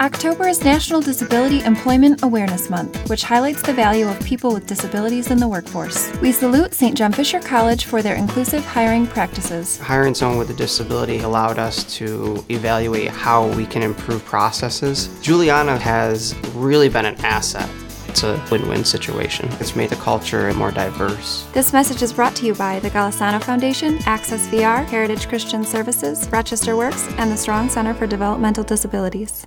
October is National Disability Employment Awareness Month, which highlights the value of people with disabilities in the workforce. We salute St. John Fisher College for their inclusive hiring practices. Hiring someone with a disability allowed us to evaluate how we can improve processes. Juliana has really been an asset. It's a win-win situation. It's made the culture more diverse. This message is brought to you by the Golisano Foundation, Access VR, Heritage Christian Services, Rochester Works, and the Strong Center for Developmental Disabilities.